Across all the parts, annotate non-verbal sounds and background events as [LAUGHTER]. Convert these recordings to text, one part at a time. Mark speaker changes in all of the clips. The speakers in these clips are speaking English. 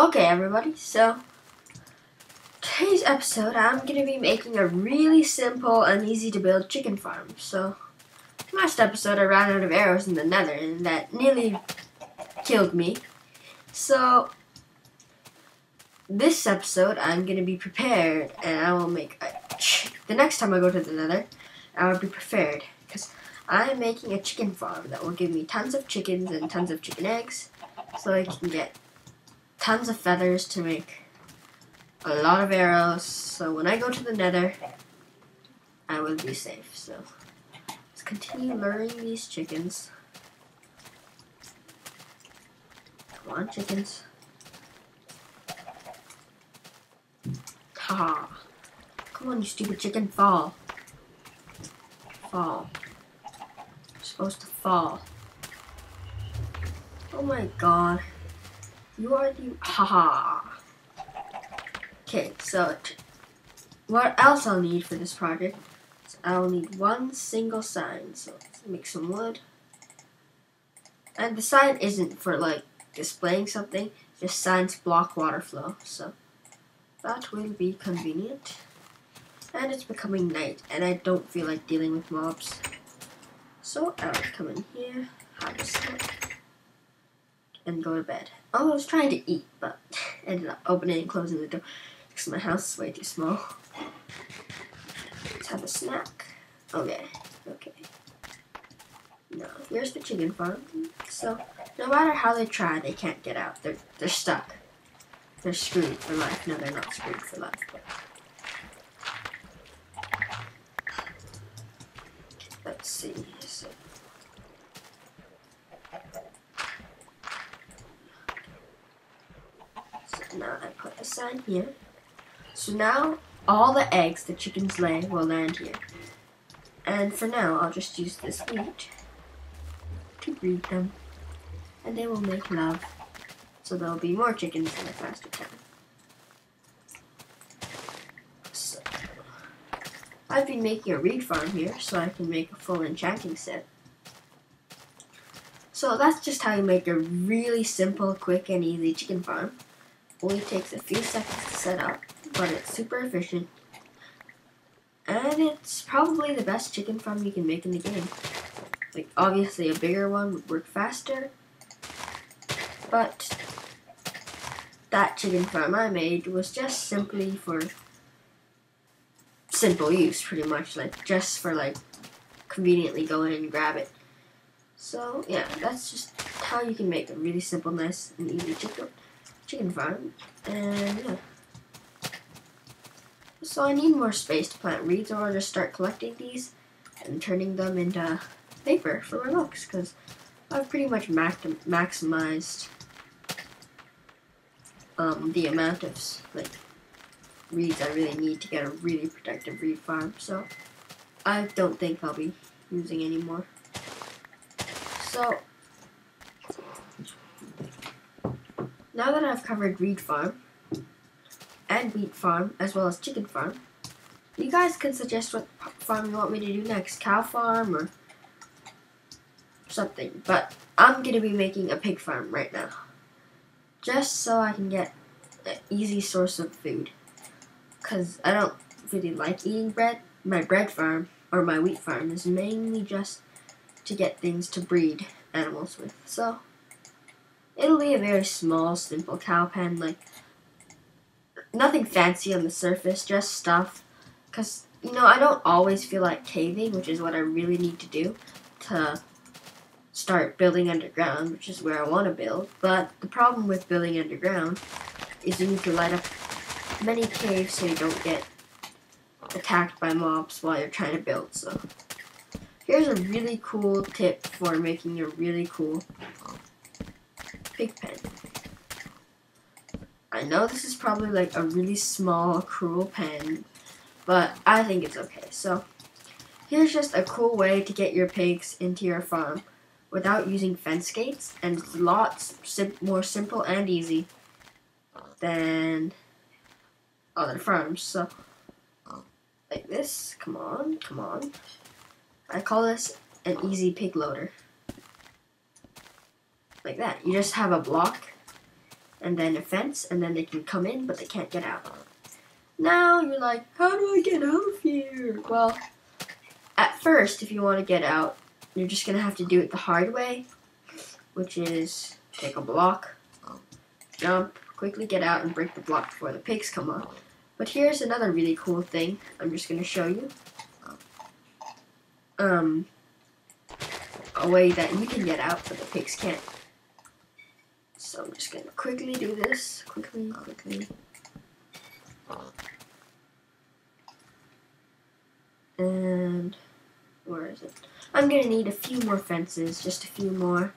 Speaker 1: Okay, everybody, so today's episode, I'm going to be making a really simple and easy to build chicken farm. So, last episode, I ran out of arrows in the nether, and that nearly killed me. So, this episode, I'm going to be prepared, and I will make the next time I go to the nether, I will be prepared, because I'm making a chicken farm that will give me tons of chickens and tons of chicken eggs, so I can get tons of feathers to make a lot of arrows. So when I go to the nether, I will be safe. So let's continue luring these chickens. Come on, chickens. Ha! Come on, you stupid chicken, fall. Fall. You're supposed to fall. Oh my god. You are the haha. Okay, so what else I'll need for this project? So I'll need one single sign. So make some wood. And the sign isn't for like displaying something, just signs block water flow. So that will be convenient. And it's becoming night, and I don't feel like dealing with mobs. So I'll come in here, have a and go to bed. Oh, I was trying to eat, but [LAUGHS] ended up opening and closing the door because my house is way too small. Let's have a snack. Okay, okay. No, here's the chicken farm. So, no matter how they try, they can't get out. They're, they're stuck. They're screwed for life. No, they're not screwed for life. But let's see. So, now I put a sign here. So now all the eggs the chickens lay will land here. And for now, I'll just use this wheat to breed them. And they will make love. So there'll be more chickens in a faster time. So, I've been making a reed farm here so I can make a full enchanting set. So that's just how you make a really simple, quick, and easy chicken farm. Only takes a few seconds to set up, but it's super efficient. And it's probably the best chicken farm you can make in the game. Like, obviously a bigger one would work faster, but that chicken farm I made was just simply for simple use, pretty much, like, just for, like, conveniently go in and grab it. So, yeah, that's just how you can make a really simple, nice, and easy chicken chicken farm. And yeah. So I need more space to plant reeds, or just start collecting these and turning them into paper for my books, because I've pretty much maximized um, the amount of like reeds I really need to get a really productive reed farm. So I don't think I'll be using any more. So Now that I've covered reed farm and wheat farm as well as chicken farm, you guys can suggest what farm you want me to do next, cow farm or something. But I'm going to be making a pig farm right now. Just so I can get an easy source of food. Because I don't really like eating bread. My bread farm, or my wheat farm, is mainly just to get things to breed animals with. So, It'll be a very small, simple cow pen, like nothing fancy on the surface, just stuff. Because, you know, I don't always feel like caving, which is what I really need to do to start building underground, which is where I want to build. But the problem with building underground is you need to light up many caves so you don't get attacked by mobs while you're trying to build. So here's a really cool tip for making a really cool pig pen. I know this is probably like a really small, cruel pen, but I think it's okay. So, here's just a cool way to get your pigs into your farm without using fence gates, and it's lots sim more simple and easy than other farms. So, like this, come on, come on. I call this an easy pig loader like that. You just have a block and then a fence, and then they can come in, but they can't get out. Now you're like, how do I get out of here? Well, at first, if you want to get out, you're just gonna have to do it the hard way, which is take a block, jump, quickly get out, and break the block before the pigs come up. But here's another really cool thing. I'm just gonna show you. Um, a way that you can get out, but the pigs can't. So I'm just gonna quickly do this, quickly, quickly. And where is it? I'm gonna need a few more fences, just a few more.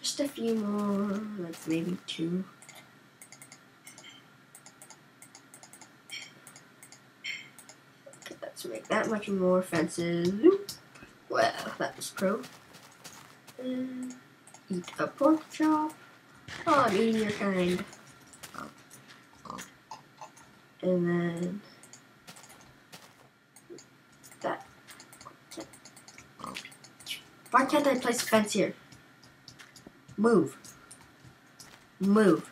Speaker 1: Just a few more, like maybe two. Okay, let's make that much more fences. Well, that was pro. And eat a pork chop. Oh, I'm eating your kind. And then that. Why can't I place a fence here? Move. Move.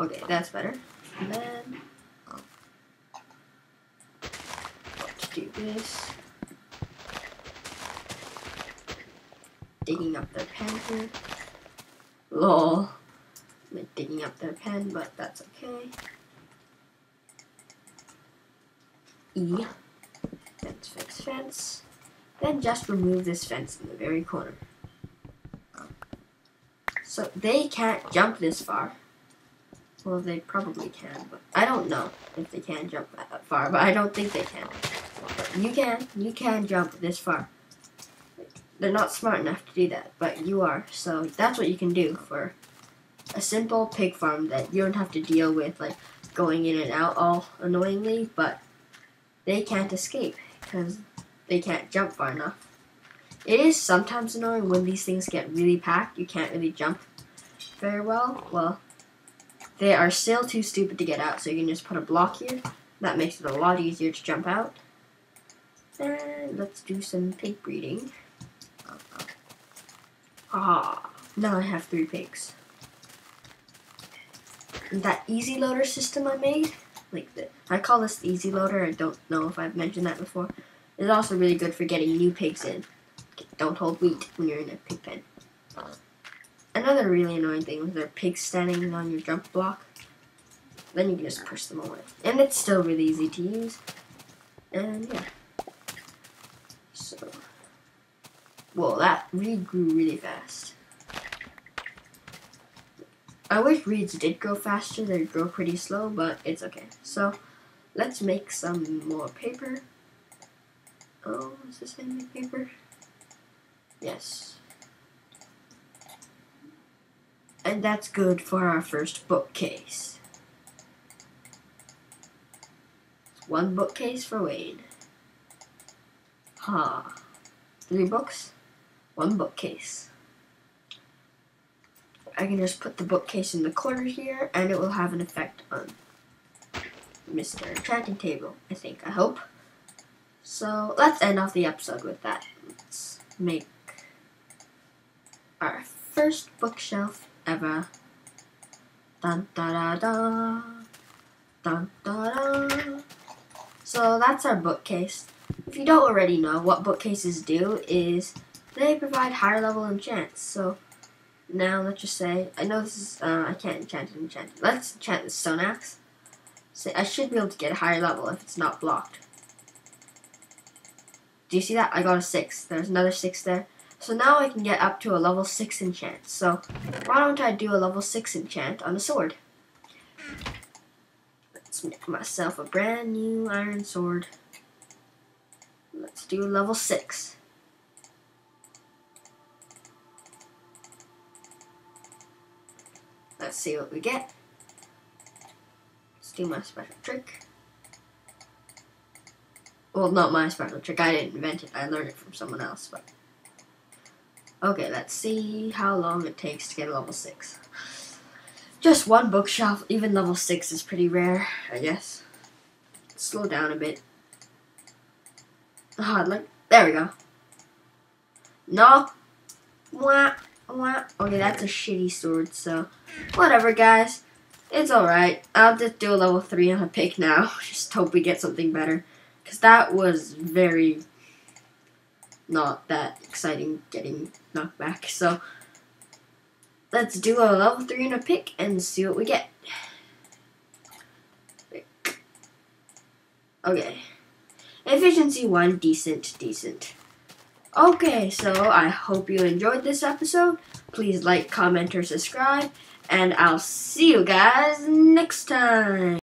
Speaker 1: Okay, that's better. And then let's do this. Digging up their pen here. Lol. Like digging up their pen, but that's okay. E. Fence, fix, fence. Then just remove this fence in the very corner. So they can't jump this far. Well, they probably can, but I don't know if they can jump that far, but I don't think they can. But you can. You can jump this far. They're not smart enough to do that, but you are. So that's what you can do for a simple pig farm that you don't have to deal with, like going in and out all annoyingly, but they can't escape because they can't jump far enough. It is sometimes annoying when these things get really packed. You can't really jump very well. Well, they are still too stupid to get out, so you can just put a block here. That makes it a lot easier to jump out. And let's do some pig breeding. Ah, now I have three pigs. And that easy loader system I made, like the, I call this the easy loader. I don't know if I've mentioned that before. It's also really good for getting new pigs in. Don't hold wheat when you're in a pig pen. Another really annoying thing is there are pigs standing on your jump block. Then you can just push them away. And it's still really easy to use. And yeah. So. Well, that reed grew really fast. I wish reeds did grow faster. They grow pretty slow, but it's okay. So, let's make some more paper. Oh, is this any paper? Yes. And that's good for our first bookcase. One bookcase for Wade. Ha. Three books, one bookcase. I can just put the bookcase in the corner here and it will have an effect on Mr. Enchanting Table, I think, I hope. So let's end off the episode with that. Let's make our first bookshelf ever. Dun da da da. Dun da da. So that's our bookcase. If you don't already know, what bookcases do is they provide higher level enchants. So now let's just say, I know this is, uh, I can't enchant it, enchant. Let's enchant the stone axe. So I should be able to get a higher level if it's not blocked. Do you see that? I got a 6. There's another 6 there. So now I can get up to a level 6 enchant. So why don't I do a level 6 enchant on a sword? Let's make myself a brand new iron sword. Let's do a level 6. Let's see what we get. Let's do my special trick. Well, not my special trick. I didn't invent it. I learned it from someone else. But Okay, let's see how long it takes to get level 6. Just one bookshelf. Even level 6 is pretty rare, I guess. Slow down a bit. Ah, like, there we go. No. Mwah. Okay, that's a shitty sword, so whatever, guys. It's alright. I'll just do a level 3 on a pick now. [LAUGHS] Just hope we get something better. Because that was very not that exciting getting knocked back. So let's do a level 3 on a pick and see what we get. Okay. Efficiency 1, decent, decent. Okay, so I hope you enjoyed this episode. Please like, comment, or subscribe. And I'll see you guys next time.